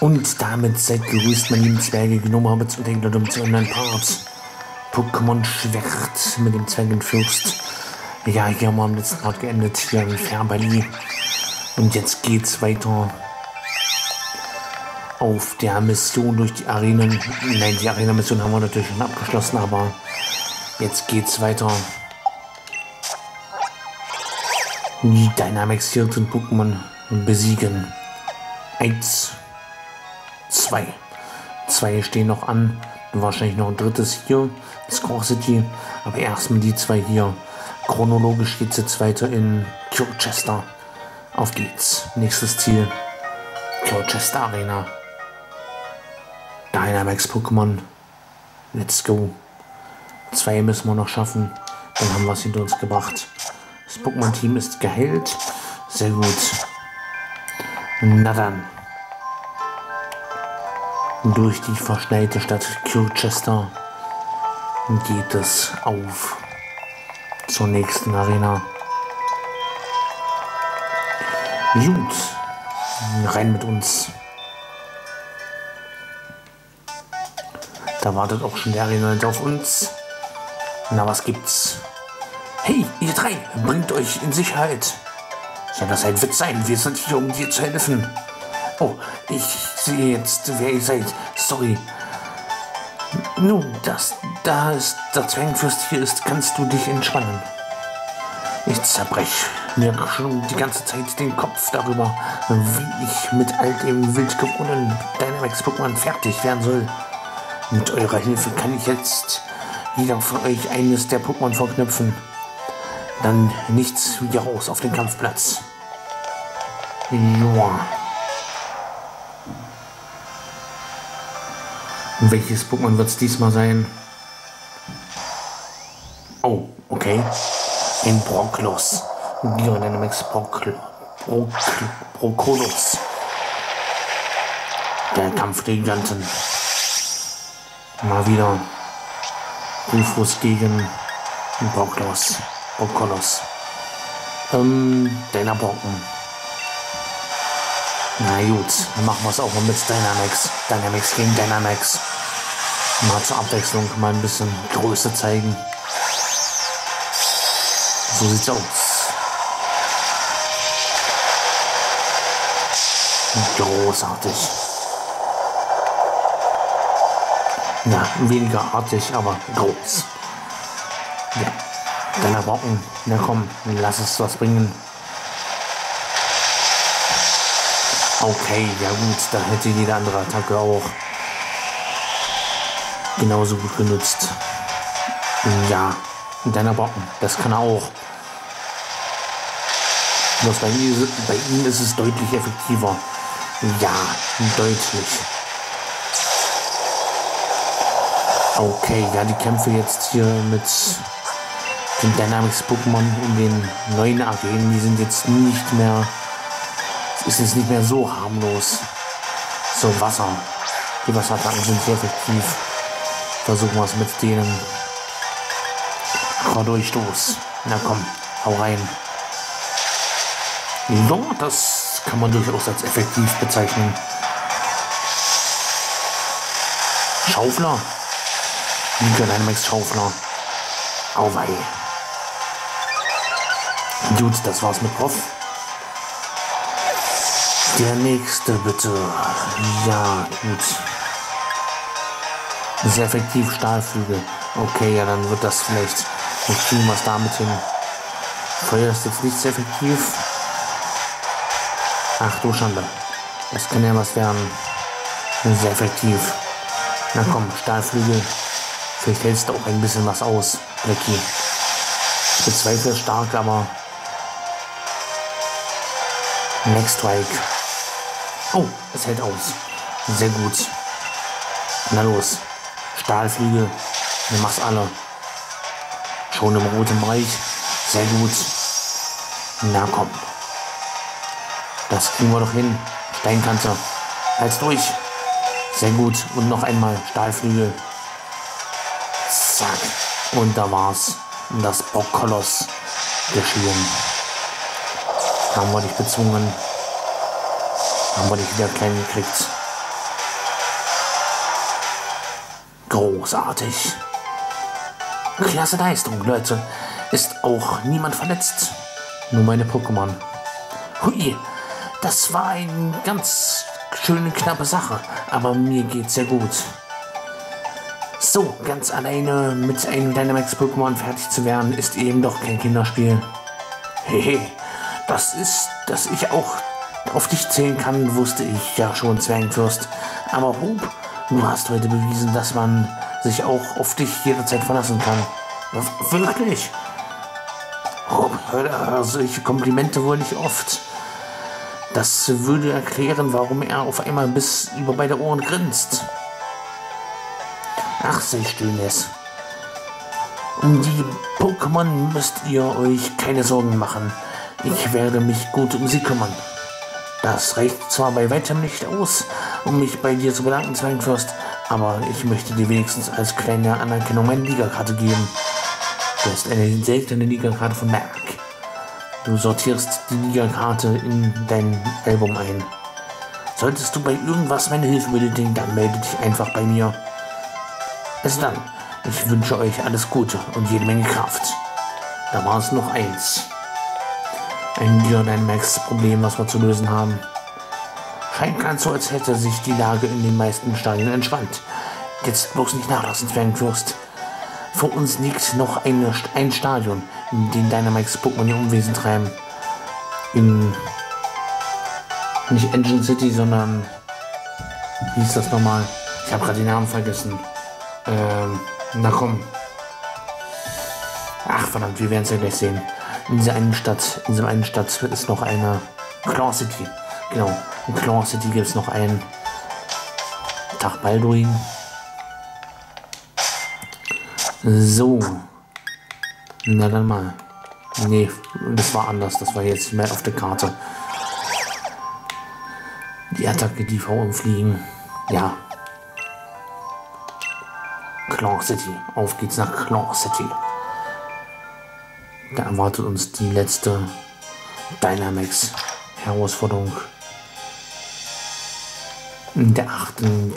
Und damit seid gerüßt, meine lieben Zwerge, Gnome, Hobbits und Engler zu anderen Parts. Pokémon Schwert mit dem Zwergenfürst. Ja, hier haben wir am letzten Part geendet, hier in Färbali. Und jetzt geht's weiter auf der Mission durch die Arenen. Nein, die Arena-Mission haben wir natürlich schon abgeschlossen, aber jetzt geht's weiter. Die hier sind Pokémon besiegen. Eins, zwei. Zwei stehen noch an. Wahrscheinlich noch ein drittes hier, Score City. Aber erstmal die zwei hier. Chronologisch geht es jetzt weiter in Kirchester. Auf geht's. Nächstes Ziel. Kirchester Arena. Dynamax Pokémon. Let's go. Zwei müssen wir noch schaffen. Dann haben wir es hinter uns gebracht. Das Pokémon-Team ist geheilt. Sehr gut. Na dann. Durch die verschneite Stadt Kirchester geht es auf zur nächsten Arena. Gut, rein mit uns. Da wartet auch schon der Arena auf uns. Na, was gibt's? Hey, ihr drei, bringt euch in Sicherheit. Soll das ein Witz sein? Wir sind hier, um dir zu helfen. Oh, ich sehe jetzt, wer ihr seid. Sorry. Nun, das, da ist der Zwergenfürst hier ist, kannst du dich entspannen. Ich zerbreche mir schon die ganze Zeit den Kopf darüber, wie ich mit all dem wild gewonnenen Dynamax-Pokémon fertig werden soll. Mit eurer Hilfe kann ich jetzt jeder von euch eines der Pokémon verknüpfen. Dann nichts wieder raus auf den Kampfplatz. Joa. Welches Pokémon wird es diesmal sein? Oh, okay. Ein Broklos. Dynamax Brokl Brok Brokolos. Der Kampf der Giganten. Mal wieder. Rufus gegen Broklos. Brokolos. Ähm, deiner Brocken. Na gut, dann machen wir es auch mal mit Dynamax. Dynamax gegen Dynamax. Mal zur Abwechslung mal ein bisschen Größe zeigen. So sieht's aus. Großartig. Na, weniger artig, aber groß. Ja. Deiner Brocken. Na komm, lass es was bringen. Okay, ja gut, da hätte jede andere Attacke auch genauso gut genutzt. Ja, deiner Brocken, das kann er auch. Bloß bei ihm, bei ihm ist es deutlich effektiver. Ja, deutlich. Okay, ja, die Kämpfe jetzt hier mit den Dynamics Pokémon in den neuen Arenen, die sind jetzt nicht mehr ist es nicht mehr so harmlos. So Wasser. Die Wasserattacken sind sehr effektiv. Versuchen wir es mit denen. Durchstoß. Na komm, hau rein. Ja, das kann man durchaus als effektiv bezeichnen. Schaufler. Dynamax Schaufler. Auwei. Gut, das war's mit Prof. Der nächste bitte. Ja, gut. Sehr effektiv Stahlflügel. Okay, ja, dann wird das vielleicht. Wir kriegen was damit hin. Feuer ist jetzt nicht sehr effektiv. Ach du Schande. Das kann ja was werden. Sehr effektiv. Na komm, Stahlflügel. Vielleicht hältst du auch ein bisschen was aus, Blackie. Ich bezweifle stark, aber. Next Strike. Oh, es hält aus. Sehr gut. Na los. Stahlflügel. Wir machen's alle. Schon im roten Bereich. Sehr gut. Na komm. Das kriegen wir doch hin. Steinkante. Hals durch. Sehr gut. Und noch einmal Stahlflügel. Zack. Und da war's. Das Bockkoloss geschehen. Haben wir dich bezwungen. Haben wir dich wieder klein gekriegt. Großartig. Klasse Leistung, Leute. Ist auch niemand verletzt. Nur meine Pokémon. Hui, das war eine ganz schöne knappe Sache, aber mir geht's sehr gut. So, ganz alleine mit einem Dynamax-Pokémon fertig zu werden, ist eben doch kein Kinderspiel. Hehe, das ist, dass ich auch auf dich zählen kann, wusste ich ja schon, Zwergenfürst. Aber Hub, du hast heute bewiesen, dass man sich auch auf dich jederzeit verlassen kann. Wirklich? Hub, hör solche Komplimente wohl nicht oft. Das würde erklären, warum er auf einmal bis über beide Ohren grinst. Ach, sei still, Ness. Um die Pokémon müsst ihr euch keine Sorgen machen. Ich werde mich gut um sie kümmern. Das reicht zwar bei weitem nicht aus, um mich bei dir zu bedanken, Zwergenfürst, aber ich möchte dir wenigstens als kleine Anerkennung meine Ligakarte geben. Du hast eine seltene Ligakarte von Merck. Du sortierst die Ligakarte in dein Album ein. Solltest du bei irgendwas meine Hilfe benötigen, dann melde dich einfach bei mir. Also dann, ich wünsche euch alles Gute und jede Menge Kraft. Da war es noch eins. Ein Dynamax-Problem, was wir zu lösen haben. Scheint ganz so, als hätte sich die Lage in den meisten Stadien entspannt. Jetzt bloß nicht nachlassen, Zwergenfürst. Vor uns liegt noch eine, ein Stadion, in dem Dynamax Pokémon ihr Umwesen treiben. In. Nicht Engine City, sondern. Wie hieß das nochmal? Ich habe gerade den Namen vergessen. Ähm, na komm. Ach verdammt, wir werden es ja gleich sehen. In dieser einen Stadt, in dieser einen Stadt ist noch eine Claw City. Genau. In Claw City gibt es noch einen Tag Balduin. So. Na dann mal. Nee, das war anders. Das war jetzt mehr auf der Karte. Die Attacke, die vor im Fliegen. Ja, Claw City. Auf geht's nach Claw City. Da erwartet uns die letzte Dynamax-Herausforderung. In der achten,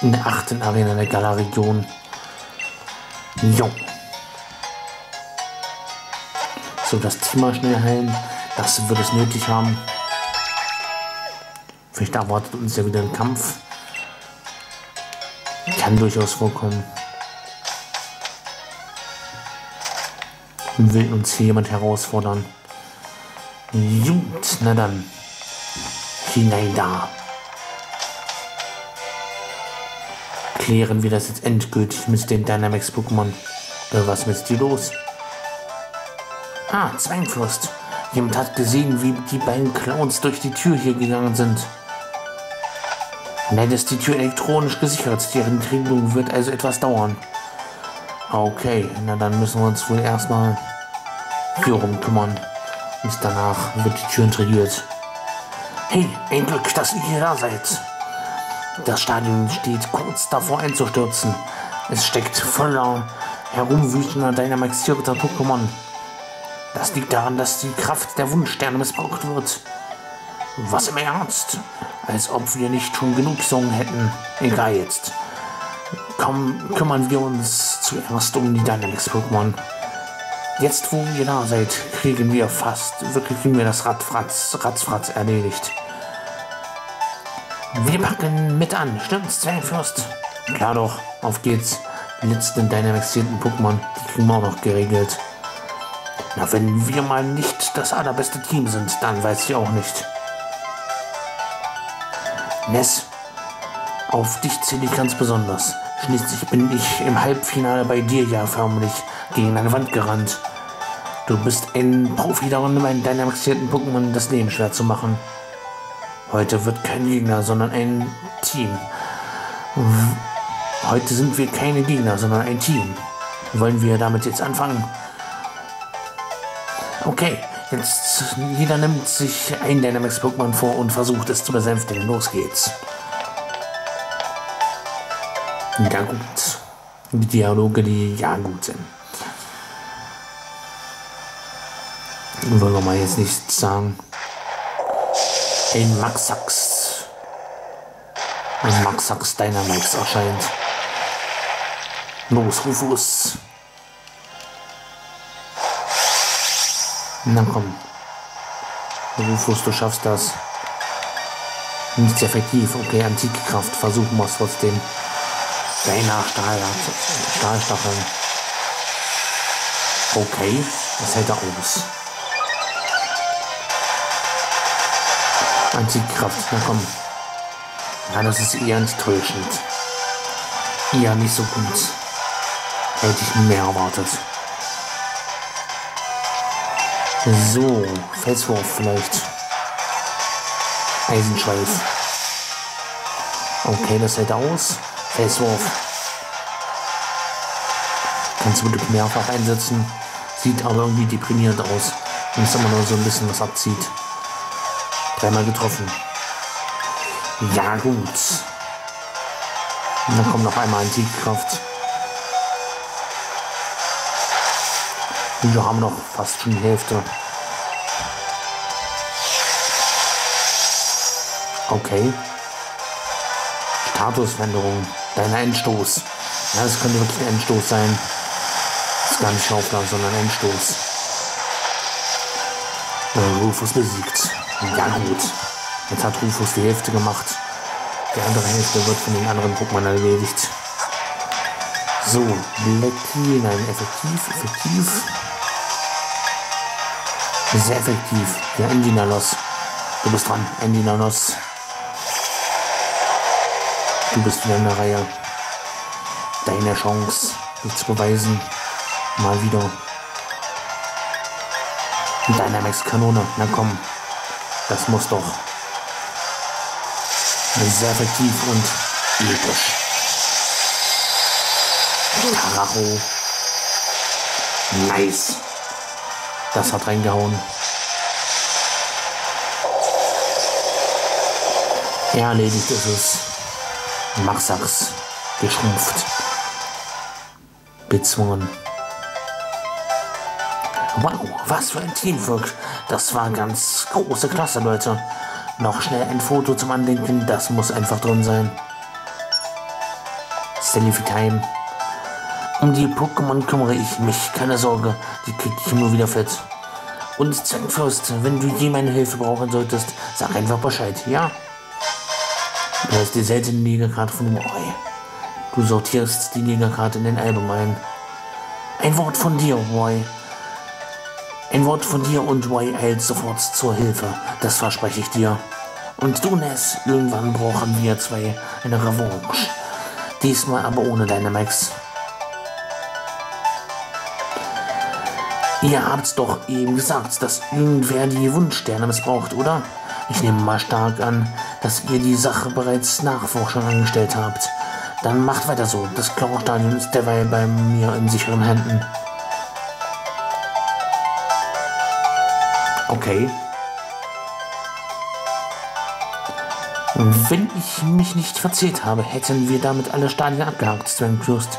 in der achten Arena der Gala-Region. Jo. So, das mal schnell heilen. Das wird es nötig haben. Vielleicht erwartet uns ja wieder ein Kampf. Kann durchaus vorkommen. Will uns hier jemand herausfordern? Gut, na dann. Hinein da. Klären wir das jetzt endgültig mit den Dynamax-Pokémon. Was ist mit dir los? Ah, Zwangfürst. Jemand hat gesehen, wie die beiden Clowns durch die Tür hier gegangen sind. Nein, ist die Tür elektronisch gesichert. Deren Entriegelung wird also etwas dauern. Okay, na dann müssen wir uns wohl erstmal hier rum kümmern. Und danach wird die Tür intrigiert. Hey, ein Glück, dass ihr hier da seid. Das Stadion steht kurz davor einzustürzen. Es steckt voller herumwütender dynamaxierter Pokémon. Das liegt daran, dass die Kraft der Wunschsterne missbraucht wird. Was im Ernst? Als ob wir nicht schon genug Sorgen hätten. Egal jetzt. Komm, kümmern wir uns zuerst um die Dynamax-Pokémon. Jetzt, wo ihr da seid, kriegen wir fast, wirklich kriegen wir das Radfratz, Ratzfratz erledigt. Wir packen mit an, stimmt's, Zwergfürst? Klar doch, auf geht's. Die letzten Dynamaxierten Pokémon, die kriegen wir auch noch geregelt. Na, wenn wir mal nicht das allerbeste Team sind, dann weiß ich auch nicht. Ness, auf dich zähle ich ganz besonders. Schließlich bin ich im Halbfinale bei dir ja förmlich gegen eine Wand gerannt. Du bist ein Profi darin, meinen dynamixierten Pokémon das Leben schwer zu machen. Heute wird kein Gegner, sondern ein Team. Heute sind wir keine Gegner, sondern ein Team. Wollen wir damit jetzt anfangen? Okay, jetzt jeder nimmt sich ein Dynamax-Pokémon vor und versucht es zu besänftigen. Los geht's. Ja gut. Die Dialoge, die ja gut sind. Wollen wir mal jetzt nichts sagen. Ein Maxax. Ein Maxax Dynamax erscheint. Los, Rufus. Na komm. Rufus, du schaffst das. Nicht effektiv. Okay, antike Kraft. Versuchen wir es trotzdem. Beinahe Stahl, Stahlstacheln. Okay, das hält er aus. Antikraft, na komm. Ja, das ist eher enttäuschend. Eher nicht so gut. Hätte ich mehr erwartet. So, Felswurf vielleicht. Eisenschweif. Okay, das hält aus. Felswurf. Kannst du Glück mehrfach einsetzen. Sieht aber irgendwie deprimierend aus. Wenn es immer nur so ein bisschen was abzieht. Dreimal getroffen. Ja, gut. Und dann kommt noch einmal Antikkraft. Und wir haben noch fast schon die Hälfte. Okay. Statusveränderung. Dein Endstoß. Ja, das könnte wirklich ein Endstoß sein. Das ist gar nicht Schaufler, sondern Endstoß. Äh, Rufus besiegt. Ja gut. Jetzt hat Rufus die Hälfte gemacht. Die andere Hälfte wird von den anderen Pokémon erledigt. So, Blacky, nein, effektiv, effektiv. Sehr effektiv. Ja, Endinalos. Du bist dran, Endinalos. Du bist wieder in der Reihe. Deine Chance, dich zu beweisen. Mal wieder. Dynamax-Kanone. Na komm. Das muss doch. Sehr effektiv und episch. Karacho. Nice. Das hat reingehauen. Erledigt ist es. Maxax geschrumpft. Bezwungen. Wow, was für ein Teamwork. Das war ganz große Klasse, Leute. Noch schnell ein Foto zum Andenken, das muss einfach drin sein. Selfie Time. Um die Pokémon kümmere ich mich, keine Sorge, die krieg ich nur wieder fit. Und Zankfürst, wenn du je meine Hilfe brauchen solltest, sag einfach Bescheid, ja? Du hast die seltene Liga-Karte von Roy. Du sortierst die Liga-Karte in den Album ein. Ein Wort von dir, Roy. Ein Wort von dir und Roy eilt sofort zur Hilfe. Das verspreche ich dir. Und du, Ness, irgendwann brauchen wir zwei eine Revanche. Diesmal aber ohne deine Max. Ihr habt's doch eben gesagt, dass irgendwer die Wunschsterne missbraucht, oder? Ich nehme mal stark an, dass ihr die Sache bereits Nachforschung angestellt habt. Dann macht weiter so. Das Klauenstadion ist derweil bei mir in sicheren Händen. Okay. Wenn ich mich nicht verzählt habe, hätten wir damit alle Stadien abgehakt, Strengthurst.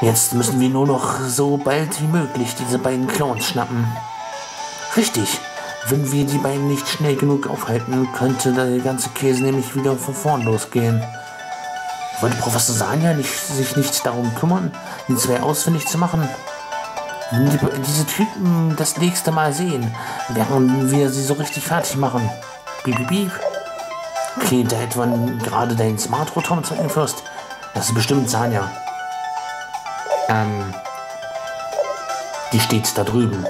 Jetzt müssen wir nur noch so bald wie möglich diese beiden Clowns schnappen. Richtig. Wenn wir die beiden nicht schnell genug aufhalten, könnte der ganze Käse nämlich wieder von vorn losgehen. Wollte Professor Sanja nicht, sich nicht darum kümmern, die zwei ausfindig zu machen? Wenn die, diese Typen das nächste Mal sehen, während wir sie so richtig fertig machen. Piep, piep. Klingt da etwa gerade dein Smart Rotom zu Fürst? Das ist bestimmt Sanja. Ähm, die steht da drüben.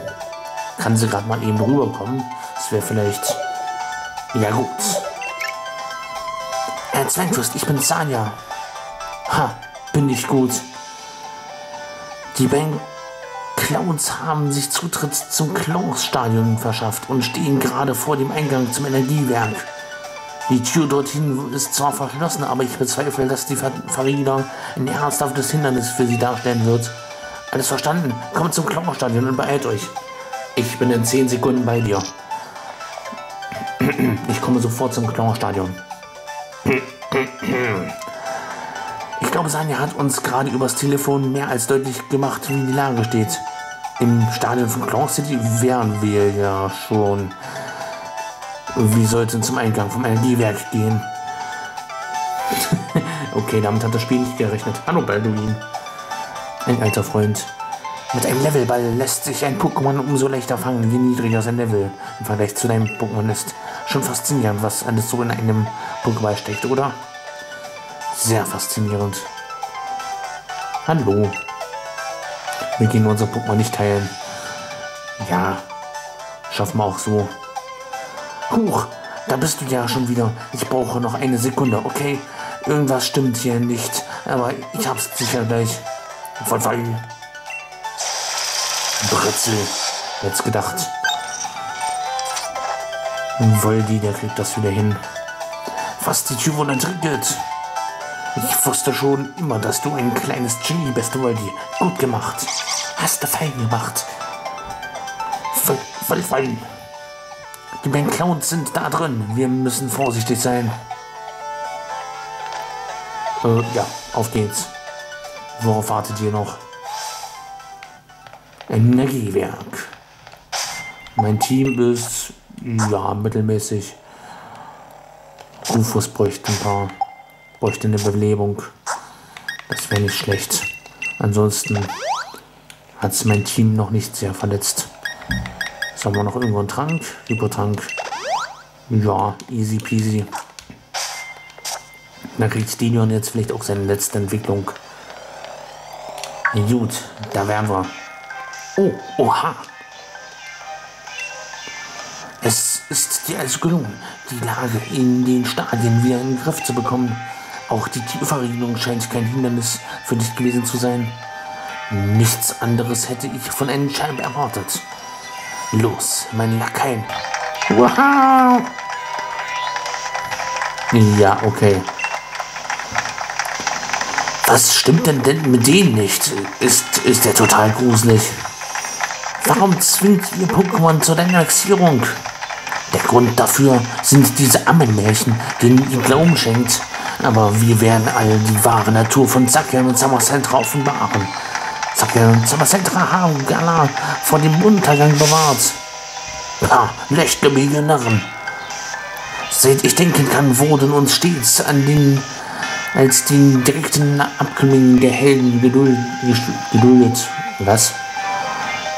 Kann sie gerade mal eben rüberkommen? Das wäre vielleicht... Ja gut. Herr Zwangfürst, ich bin Sanja. Ha, bin ich gut. Die beiden Clowns haben sich Zutritt zum Clowns-Stadion verschafft und stehen gerade vor dem Eingang zum Energiewerk. Die Tür dorthin ist zwar verschlossen, aber ich bezweifle, dass die Farida ein ernsthaftes Hindernis für sie darstellen wird. Alles verstanden? Kommt zum Clownstadion und beeilt euch. Ich bin in 10 Sekunden bei dir. Ich komme sofort zum Clownstadion. Ich glaube, Sanja hat uns gerade übers Telefon mehr als deutlich gemacht, wie die Lage steht. Im Stadion von Clown City wären wir ja schon. Wie soll es denn zum Eingang vom Energiewerk gehen? okay, damit hat das Spiel nicht gerechnet. Hallo Balduin. Ein alter Freund. Mit einem Levelball lässt sich ein Pokémon umso leichter fangen, je niedriger sein Level im Vergleich zu deinem Pokémon ist. Schon faszinierend, was alles so in einem Pokéball steckt, oder? Sehr faszinierend. Hallo. Wir gehen unser Pokémon nicht teilen. Ja, schaffen wir auch so. Huch, da bist du ja schon wieder. Ich brauche noch eine Sekunde, okay? Irgendwas stimmt hier nicht, aber ich hab's sicher gleich. Fall. Britzel. Jetzt gedacht. Voldi, der kriegt das wieder hin. Fast die Tür wurde entriegelt. Ich wusste schon immer, dass du ein kleines Genie bist, Voldi. Gut gemacht. Hast du fein gemacht. Voll, voll fein. Die beiden Clowns sind da drin. Wir müssen vorsichtig sein. Äh, ja, auf geht's. Worauf wartet ihr noch? Energiewerk. Mein Team ist, ja, mittelmäßig. Rufus bräuchte ein paar, bräuchte eine Belebung. Das wäre nicht schlecht. Ansonsten hat es mein Team noch nicht sehr verletzt. Jetzt haben wir noch irgendwo einen Trank, Hypertrank. Ja, easy peasy. Dann kriegt Stinion jetzt vielleicht auch seine letzte Entwicklung. Gut, da wären wir. Oh, oha. Es ist dir also gelungen, die Lage in den Stadien wieder in den Griff zu bekommen. Auch die Tieferregelung scheint kein Hindernis für dich gewesen zu sein. Nichts anderes hätte ich von einem Champ erwartet. Los, mein Lakaien. Wow. Ja, okay. Was stimmt denn denn mit denen nicht? Ist, ist der total gruselig. Warum zwingt ihr Pokémon zur Dynamaxierung? Der Grund dafür sind diese Ammenmärchen, denen ihr Glauben schenkt. Aber wir werden all die wahre Natur von Sakian und Samacentra offenbaren. Samacentra haben Gala vor dem Untergang bewahrt. Ja, lächtige Narren. Seit ich denken kann, wurden uns stets an den als den direkten Abkömmlingen der Helden geduld, geduldet. Was?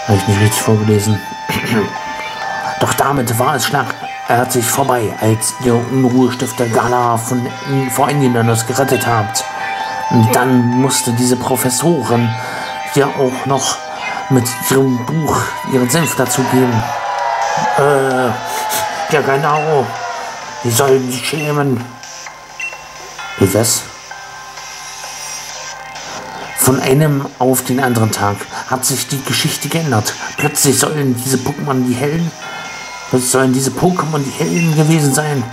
Habe ich nicht richtig vorgelesen. Doch damit war es schlagartig vorbei, als ihr Unruhestifter Gala von, vor Engländern gerettet habt. Und dann musste diese Professorin ja auch noch mit ihrem Buch ihren Senf dazugeben. Äh, ja genau. Die sollen sich schämen. Was? Von einem auf den anderen Tag hat sich die Geschichte geändert. Plötzlich sollen diese Pokémon die Helden, plötzlich sollen diese Pokémon die Helden gewesen sein.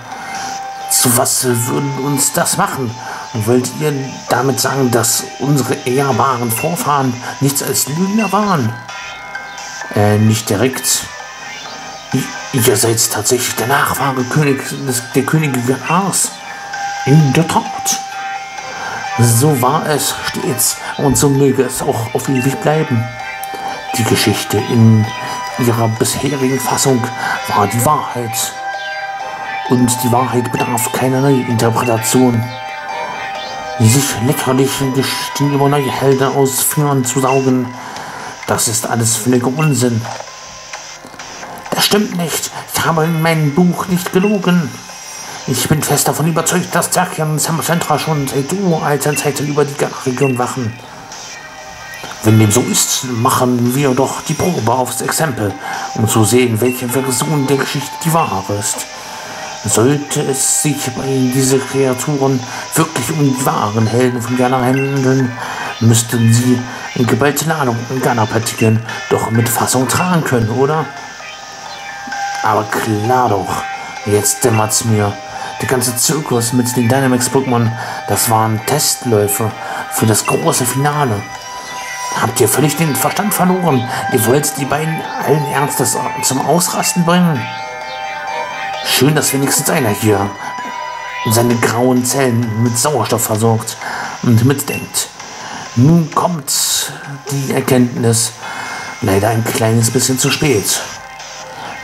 Zu was würden uns das machen? Und wollt ihr damit sagen, dass unsere ehrbaren Vorfahren nichts als Lügner waren? Äh, nicht direkt. Ihr seid tatsächlich der Nachfahre König, der Könige Ars. In der Tat. So war es stets und so möge es auch auf ewig bleiben. Die Geschichte in ihrer bisherigen Fassung war die Wahrheit. Und die Wahrheit bedarf keinerlei Interpretation. Sich lächerlichen Geschichten über neue Helden aus Fingern zu saugen, das ist alles völliger Unsinn. Das stimmt nicht. Ich habe in meinem Buch nicht gelogen. Ich bin fest davon überzeugt, dass Zakian und Samcentra schon seit uralten Zeiten über die Region wachen. Wenn dem so ist, machen wir doch die Probe aufs Exempel, um zu sehen, welche Version der Geschichte die wahre ist. Sollte es sich bei diesen Kreaturen wirklich um die wahren Helden von Ghana handeln, müssten sie in geballte Ladung in Ghana-Partikeln doch mit Fassung tragen können, oder? Aber klar doch, jetzt dämmert's mir. Der ganze Zirkus mit den Dynamax-Pokémon, das waren Testläufe für das große Finale. Habt ihr völlig den Verstand verloren? Ihr wollt die beiden allen Ernstes zum Ausrasten bringen? Schön, dass wenigstens einer hier seine grauen Zellen mit Sauerstoff versorgt und mitdenkt. Nun kommt die Erkenntnis leider ein kleines bisschen zu spät.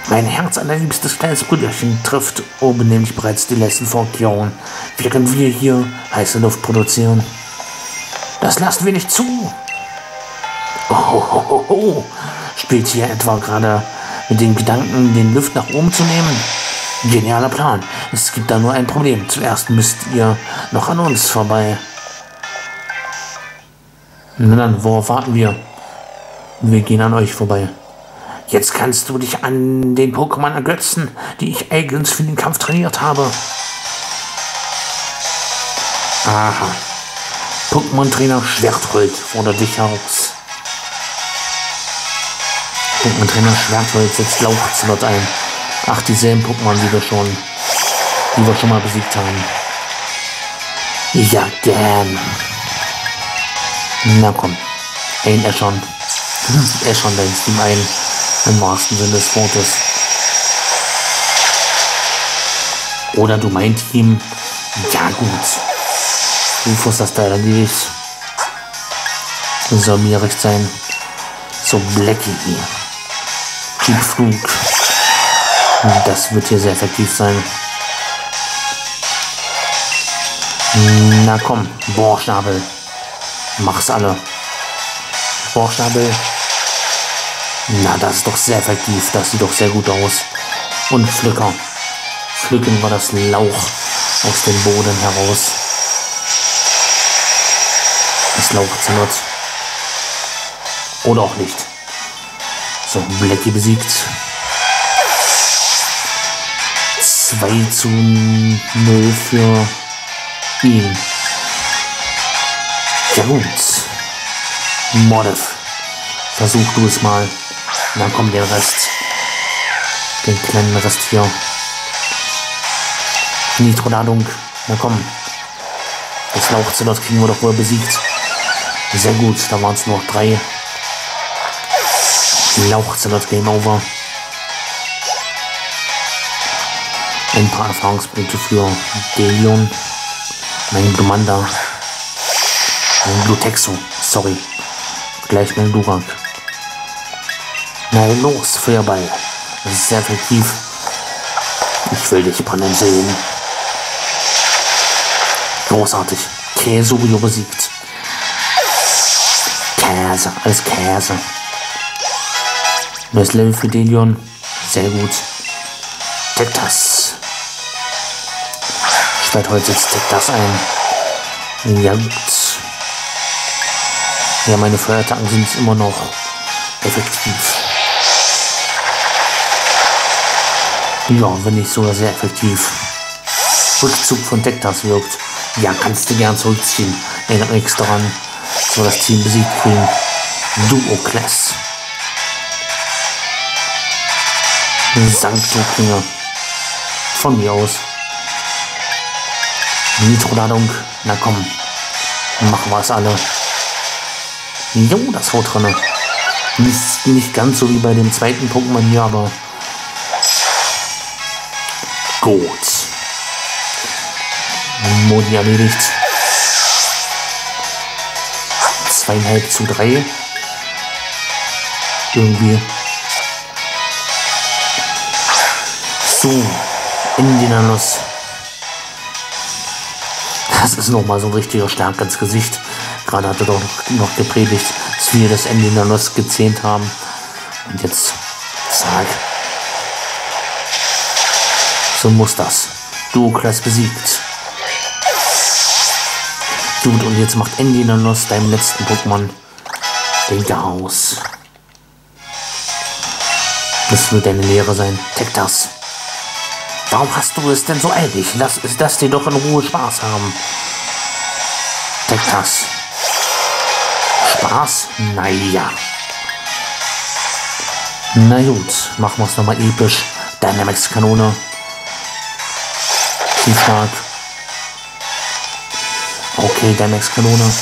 Mein herzallerliebstes kleines Brüderchen trifft oben nämlich bereits die letzten Vorkehrungen, während wir hier heiße Luft produzieren. Das lassen wir nicht zu. Oh, oh, oh, oh. Spielt hier etwa gerade mit dem Gedanken, den Lift nach oben zu nehmen? Genialer Plan. Es gibt da nur ein Problem. Zuerst müsst ihr noch an uns vorbei. Na dann, worauf warten wir? Wir gehen an euch vorbei. Jetzt kannst du dich an den Pokémon ergötzen, die ich eigens für den Kampf trainiert habe. Aha. Pokémon-Trainer Schwerthold fordert dich heraus. Pokémon-Trainer Schwerthold setzt Lauchzlot ein. Ach, dieselben Pokémon, die wir schon, die wir schon mal besiegt haben. Ja, gern. Na komm, ein Eschon. Eschon dein Team ein, im wahrsten Sinne des Wortes. Oder du mein Team. Ja gut. Rufus das da erledigt. Soll mir recht sein. So Blackie. Das wird hier sehr effektiv sein. Na komm, Bohrschnabel. Mach's alle. Bohrschnabel. Na, das ist doch sehr effektiv. Das sieht doch sehr gut aus. Und Pflücker. Pflücken wir das Lauch aus dem Boden heraus. Das Lauch zerrt. Oder auch nicht. So, Blackie besiegt. 2 zu 0 für ihn. Ja gut. Modev. Versuch du es mal. dann kommt der Rest. Den kleinen Rest hier. Nitro-Ladung. Na komm. Das Lauchzellot kriegen wir doch wohl besiegt. Sehr gut, da waren es noch drei. Lauchzellot Game Over. Ein paar Erfahrungspunkte für Delion. Mein Glumanda. Mein Glutexo. Sorry. Gleich mein Durak. Na los, Feuerball. Das ist sehr effektiv. Ich will dich brennen sehen. Großartig. Käsurio besiegt. Käse, alles Käse. Neues Level für Delion. Sehr gut. Tektas. Schwertholz setzt Tektas ein. Ja gut. Ja, meine Feuerattacken sind immer noch effektiv. Ja, wenn nicht sogar sehr effektiv. Rückzug von Tektas wirkt. Ja, kannst du gern zurückziehen. Erinnere nichts daran. So das Team besiegt kriegen. Duo-Class. Sancto-Klinge. Von mir aus. Nitro-Ladung. Na komm. Machen wir es alle. Jo, das haut drinne. Ist nicht ganz so wie bei dem zweiten Pokémon hier, aber gut. Modi erledigt. Zweieinhalb zu drei. Irgendwie. So, Indiananos. Ist nochmal so ein richtiger Schlag ins Gesicht. Gerade hat er doch noch gepredigt, dass wir das Indiananos gezähnt haben. Und jetzt, zack. So muss das. Duo-Class besiegt. Gut, und jetzt macht Indiananos deinem letzten Pokémon den Chaos. Das wird deine Lehre sein. Tektas. Warum hast du es denn so eilig? Lass, lass dir doch in Ruhe Spaß haben. Tektas. Spaß? Naja. Na gut, machen wir es nochmal episch. Dynamax-Kanone. Tiefschlag. Okay, Dynamax-Kanone.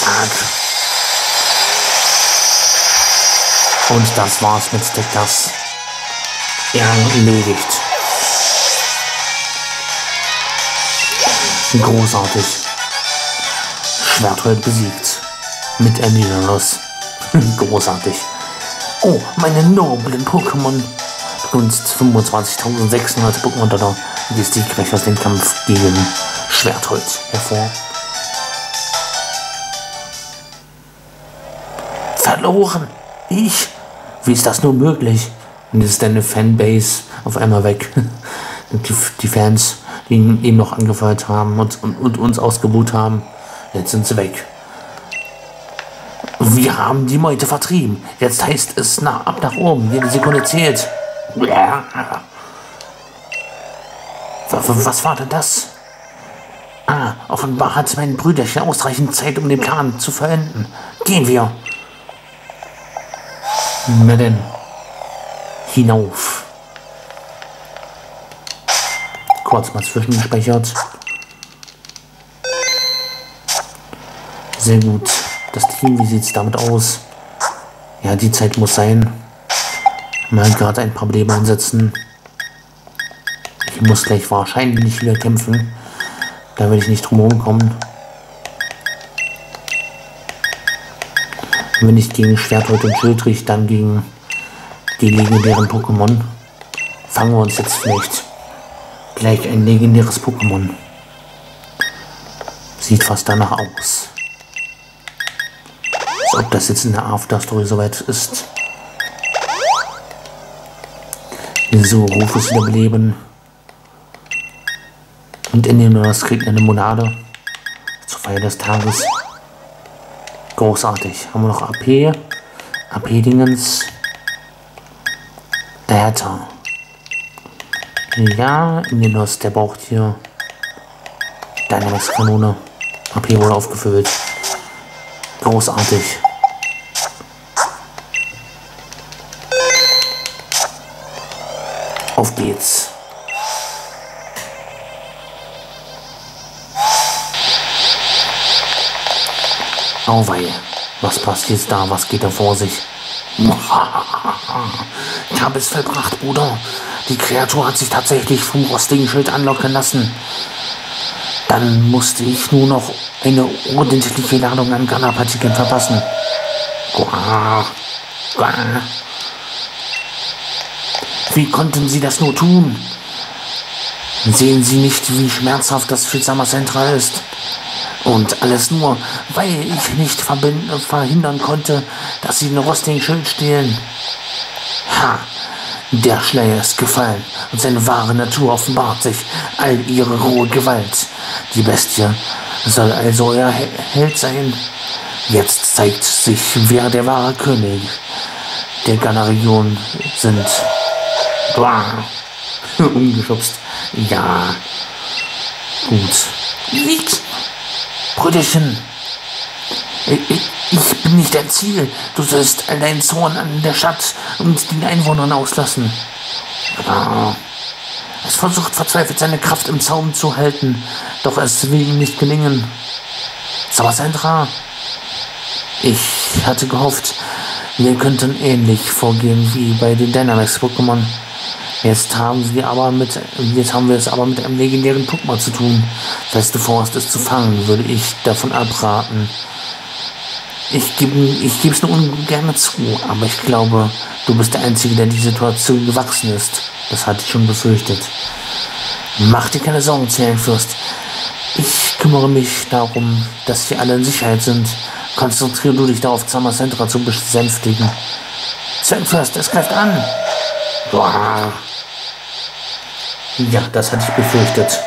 Zack. Und das war's mit Tektas erledigt. Großartig. Schwerthold besiegt. Mit Ernillos. Großartig. Oh, meine noblen Pokémon. Gunst 25.600 Pokémon da. Die siegreich aus dem Kampf gegen Schwertholz hervor. Verloren. Ich? Wie ist das nur möglich? Und jetzt ist deine Fanbase auf einmal weg. Die Fans, die ihn noch angefeuert haben und, und, und uns ausgebucht haben, jetzt sind sie weg. Wir haben die Meute vertrieben. Jetzt heißt es nach, ab nach oben. Jede Sekunde zählt. Was war denn das? Ah, offenbar hat mein Brüderchen ausreichend Zeit, um den Plan zu verenden. Gehen wir. Na denn. Hinauf. Kurz mal zwischengespeichert. Sehr gut. Das Team, wie sieht es damit aus? Ja, die Zeit muss sein. Mal gerade ein paar Leben einsetzen. Ich muss gleich wahrscheinlich nicht wieder kämpfen. Da werde ich nicht drum kommen. Wenn nicht gegen Schwerthold und Schildrich, dann gegen die legendären Pokémon. Fangen wir uns jetzt vielleicht gleich ein legendäres Pokémon. Sieht fast danach aus. Ob das jetzt in der Afterstory soweit ist. So, Rufus wiederbeleben. Und in den Nurse kriegt eine Monade zur Feier des Tages. Großartig. Haben wir noch AP? AP-Dingens. Data. Ja, Ingenos, der braucht hier Dynamax-Kanone. AP wurde aufgefüllt. Großartig. Auf geht's. Auweih, was passiert da? Was geht da vor sich? Ich habe es vollbracht, Bruder. Die Kreatur hat sich tatsächlich vom rostigen Schild anlocken lassen. Dann musste ich nur noch eine ordentliche Ladung an Gunner-Partikeln verpassen. Wie konnten Sie das nur tun? Sehen Sie nicht, wie schmerzhaft das für Summer Central ist? Und alles nur, weil ich nicht verhindern konnte, dass sie den rostigen Schild stehlen. Ha! Der Schleier ist gefallen und seine wahre Natur offenbart sich, all ihre rohe Gewalt. Die Bestie soll also euer Held sein. Jetzt zeigt sich, wer der wahre König der Ghana-Region sind. Blah. Umgeschubst. Ja. Gut. Brüderchen, ich, bin nicht dein Ziel. Du sollst all deinen Zorn an der Stadt und den Einwohnern auslassen. Es versucht verzweifelt seine Kraft im Zaum zu halten, doch es will ihm nicht gelingen. Samasendra, ich hatte gehofft, wir könnten ähnlich vorgehen wie bei den Dynamax-Pokémon. Jetzt haben wir aber mit, jetzt haben wir es aber mit einem legendären Pokémon zu tun. Feste Forst es zu fangen, würde ich davon abraten. Ich gebe ich gebe es nur ungern zu, aber ich glaube, du bist der Einzige, der die Situation gewachsen ist. Das hatte ich schon befürchtet. Mach dir keine Sorgen, Zähnfürst. Ich kümmere mich darum, dass wir alle in Sicherheit sind. Konzentriere du dich darauf, Zama Centra zu besänftigen. Zwergfürst, es greift an. Boah. Ja, das hatte ich befürchtet.